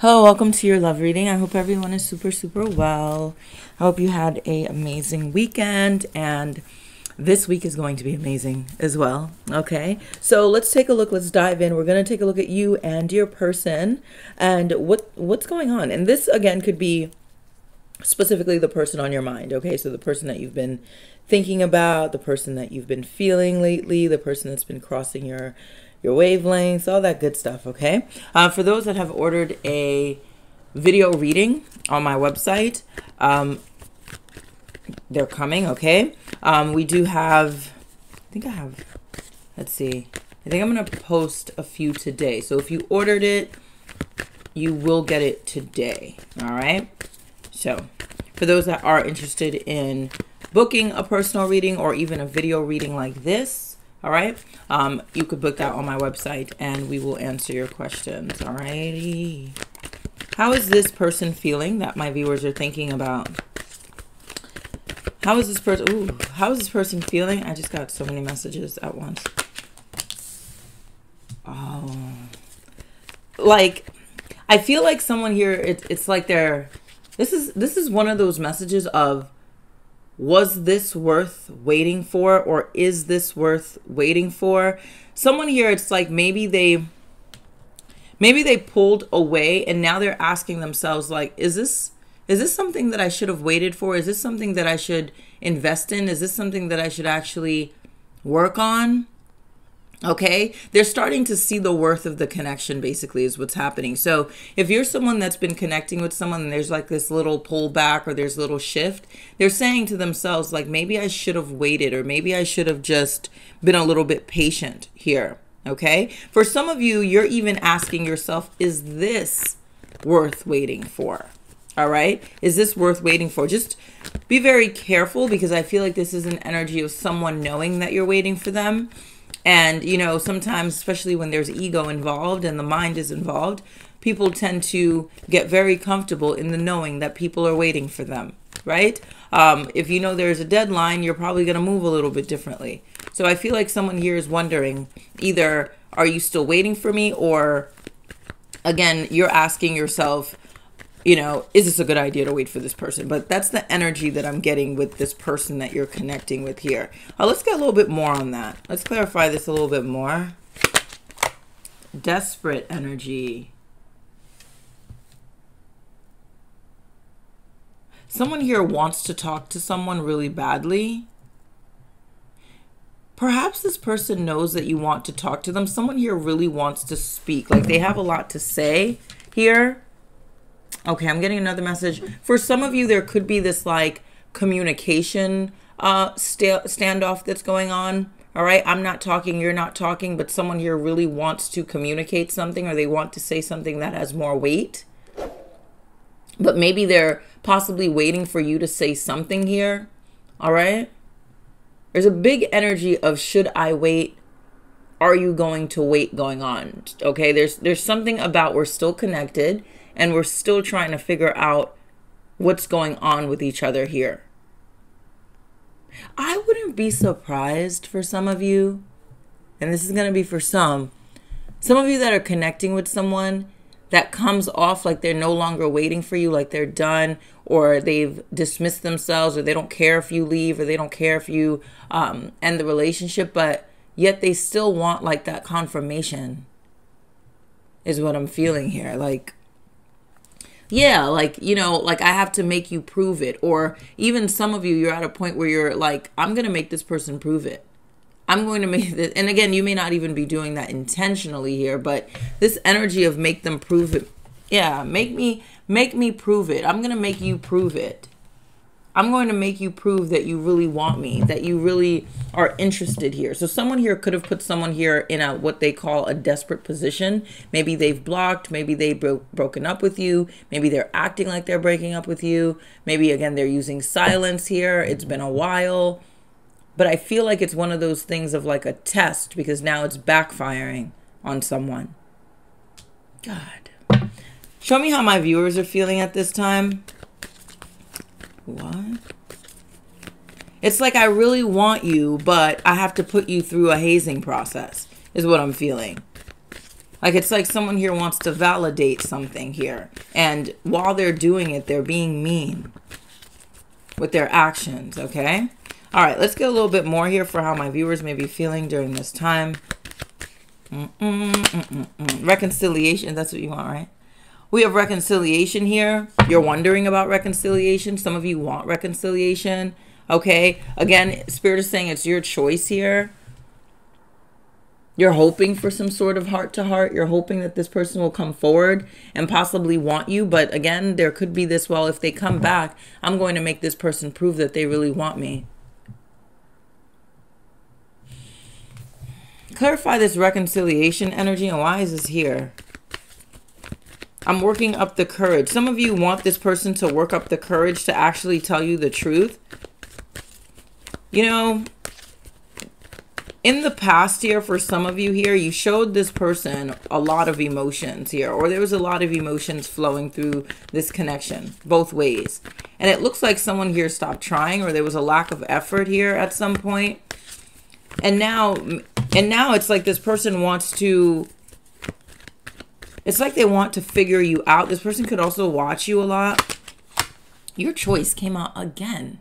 Hello, welcome to your love reading. I hope everyone is super, super well. I hope you had a amazing weekend and this week is going to be amazing as well. Okay, so let's take a look. Let's dive in. We're going to take a look at you and your person and what what's going on. And this again could be specifically the person on your mind. Okay, so the person that you've been thinking about, the person that you've been feeling lately, the person that's been crossing your your wavelengths, all that good stuff, okay? Uh, for those that have ordered a video reading on my website, um, they're coming, okay? Um, we do have, I think I have, let's see, I think I'm going to post a few today. So if you ordered it, you will get it today, all right? So for those that are interested in booking a personal reading or even a video reading like this, all right. Um, you could book that on my website and we will answer your questions. All righty. How is this person feeling that my viewers are thinking about? How is this person? Ooh, how is this person feeling? I just got so many messages at once. Oh, like I feel like someone here. It's it's like they're. This is this is one of those messages of was this worth waiting for or is this worth waiting for? Someone here it's like maybe they maybe they pulled away and now they're asking themselves like is this is this something that i should have waited for? Is this something that i should invest in? Is this something that i should actually work on Okay, they're starting to see the worth of the connection, basically, is what's happening. So, if you're someone that's been connecting with someone and there's like this little pullback or there's a little shift, they're saying to themselves, like, maybe I should have waited or maybe I should have just been a little bit patient here. Okay, for some of you, you're even asking yourself, is this worth waiting for? All right, is this worth waiting for? Just be very careful because I feel like this is an energy of someone knowing that you're waiting for them and, you know, sometimes, especially when there's ego involved and the mind is involved, people tend to get very comfortable in the knowing that people are waiting for them, right? Um, if you know there's a deadline, you're probably going to move a little bit differently. So I feel like someone here is wondering either, are you still waiting for me? Or again, you're asking yourself, you know, is this a good idea to wait for this person? But that's the energy that I'm getting with this person that you're connecting with here. Uh, let's get a little bit more on that. Let's clarify this a little bit more. Desperate energy. Someone here wants to talk to someone really badly. Perhaps this person knows that you want to talk to them. Someone here really wants to speak. Like they have a lot to say here Okay, I'm getting another message. For some of you, there could be this like communication uh, st- standoff that's going on. All right, I'm not talking, you're not talking, but someone here really wants to communicate something or they want to say something that has more weight. But maybe they're possibly waiting for you to say something here. All right. There's a big energy of should I wait? Are you going to wait going on? Okay, there's there's something about we're still connected and we're still trying to figure out what's going on with each other here. I wouldn't be surprised for some of you, and this is going to be for some, some of you that are connecting with someone that comes off like they're no longer waiting for you, like they're done, or they've dismissed themselves, or they don't care if you leave, or they don't care if you um, end the relationship, but yet they still want like that confirmation, is what I'm feeling here. Like, yeah, like, you know, like I have to make you prove it. Or even some of you, you're at a point where you're like, I'm going to make this person prove it. I'm going to make this. And again, you may not even be doing that intentionally here, but this energy of make them prove it. Yeah, make me, make me prove it. I'm going to make you prove it. I'm going to make you prove that you really want me, that you really are interested here. So someone here could have put someone here in a what they call a desperate position. Maybe they've blocked, maybe they've bro- broken up with you, maybe they're acting like they're breaking up with you. Maybe again they're using silence here. It's been a while. But I feel like it's one of those things of like a test because now it's backfiring on someone. God. Show me how my viewers are feeling at this time. What? It's like I really want you, but I have to put you through a hazing process, is what I'm feeling. Like it's like someone here wants to validate something here. And while they're doing it, they're being mean with their actions, okay? All right, let's get a little bit more here for how my viewers may be feeling during this time. Mm -mm, mm reconciliation, that's what you want, right? We have reconciliation here. You're wondering about reconciliation. Some of you want reconciliation, okay? Again, Spirit is saying it's your choice here. You're hoping for some sort of heart to heart. You're hoping that this person will come forward and possibly want you. But again, there could be this well, if they come back, I'm going to make this person prove that they really want me. Clarify this reconciliation energy and why is this here? I'm working up the courage. Some of you want this person to work up the courage to actually tell you the truth. You know, in the past here for some of you here you showed this person a lot of emotions here or there was a lot of emotions flowing through this connection both ways and it looks like someone here stopped trying or there was a lack of effort here at some point. point and now and now it's like this person wants to it's like they want to figure you out this person could also watch you a lot your choice came out again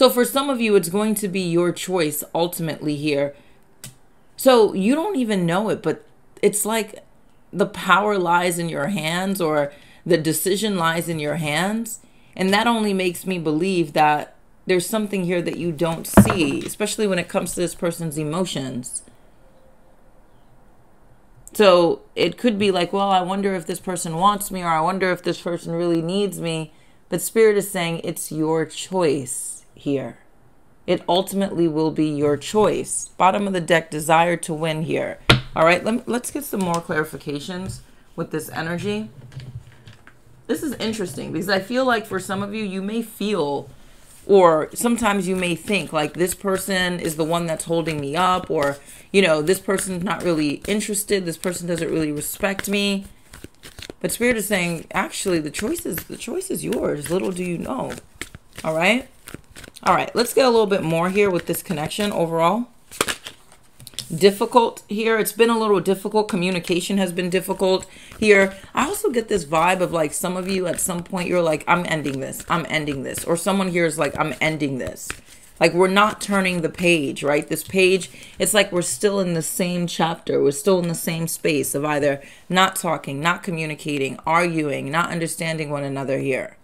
so for some of you, it's going to be your choice ultimately here. So you don't even know it, but it's like the power lies in your hands or the decision lies in your hands. And that only makes me believe that there's something here that you don't see, especially when it comes to this person's emotions. So it could be like, well, I wonder if this person wants me, or I wonder if this person really needs me. But Spirit is saying it's your choice here. It ultimately will be your choice. Bottom of the deck, desire to win here. All right, let me, let's get some more clarifications with this energy. This is interesting because I feel like for some of you, you may feel or sometimes you may think like this person is the one that's holding me up or you know this person's not really interested this person doesn't really respect me. But spirit is saying actually the choice is the choice is yours. Little do you know. All right? All right, let's get a little bit more here with this connection overall. Difficult here. It's been a little difficult. Communication has been difficult here. I also get this vibe of like some of you at some point you're like, I'm ending this. I'm ending this. Or someone here is like, I'm ending this. Like we're not turning the page, right? This page, it's like we're still in the same chapter. We're still in the same space of either not talking, not communicating, arguing, not understanding one another here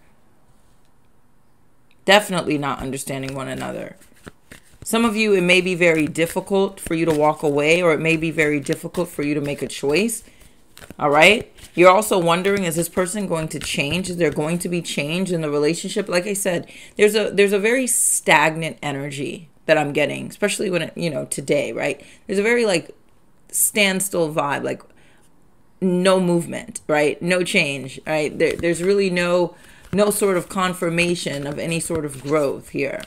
definitely not understanding one another. Some of you, it may be very difficult for you to walk away, or it may be very difficult for you to make a choice. All right. You're also wondering, is this person going to change? Is there going to be change in the relationship? Like I said, there's a there's a very stagnant energy that I'm getting, especially when it, you know, today, right? There's a very like standstill vibe, like no movement, right? No change, right? There, there's really no no sort of confirmation of any sort of growth here.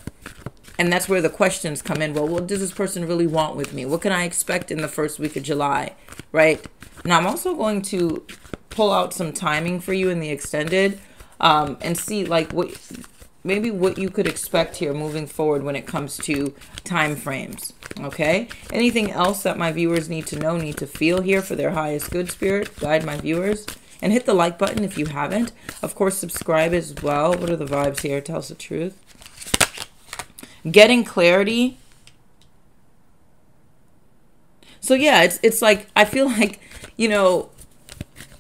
And that's where the questions come in. Well, what does this person really want with me? What can I expect in the first week of July? Right? Now, I'm also going to pull out some timing for you in the extended um, and see like what maybe what you could expect here moving forward when it comes to time frames okay anything else that my viewers need to know need to feel here for their highest good spirit guide my viewers and hit the like button if you haven't. Of course, subscribe as well. What are the vibes here? Tell us the truth. Getting clarity. So yeah, it's it's like I feel like, you know,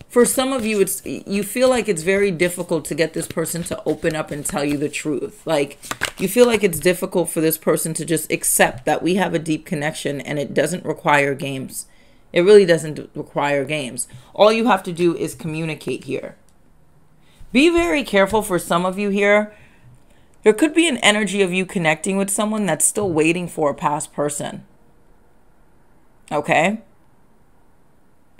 for some of you it's you feel like it's very difficult to get this person to open up and tell you the truth. Like you feel like it's difficult for this person to just accept that we have a deep connection and it doesn't require games. It really doesn't require games. All you have to do is communicate here. Be very careful for some of you here. There could be an energy of you connecting with someone that's still waiting for a past person. Okay?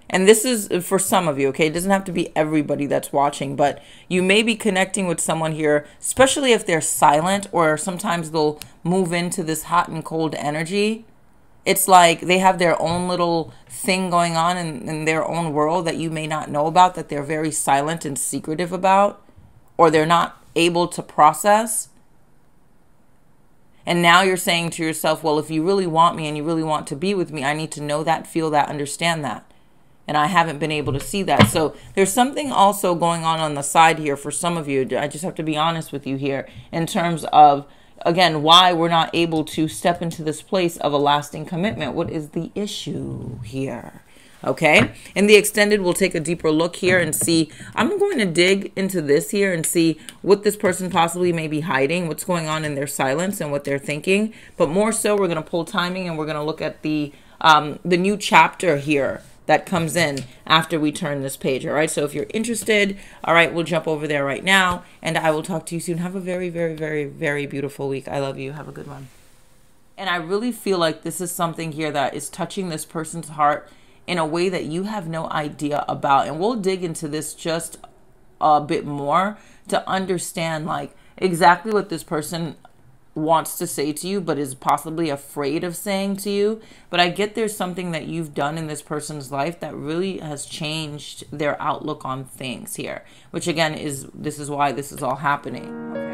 And this is for some of you, okay? It doesn't have to be everybody that's watching, but you may be connecting with someone here, especially if they're silent or sometimes they'll move into this hot and cold energy it's like they have their own little thing going on in, in their own world that you may not know about, that they're very silent and secretive about, or they're not able to process. And now you're saying to yourself, well, if you really want me and you really want to be with me, I need to know that, feel that, understand that. and I haven't been able to see that. So there's something also going on on the side here for some of you. I just have to be honest with you here in terms of again why we're not able to step into this place of a lasting commitment. What is the issue here? Okay. In the extended, we'll take a deeper look here and see. I'm going to dig into this here and see what this person possibly may be hiding, what's going on in their silence and what they're thinking. But more so, we're going to pull timing and we're going to look at the um, the new chapter here that comes in after we turn this page. All right. So if you're interested, all right, we'll jump over there right now and I will talk to you soon. Have a very, very, very, very beautiful week. I love you. Have a good one. And I really feel like this is something here that is touching this person's heart in a way that you have no idea about. And we'll dig into this just a bit more to understand like exactly what this person wants to say to you but is possibly afraid of saying to you but i get there's something that you've done in this person's life that really has changed their outlook on things here which again is this is why this is all happening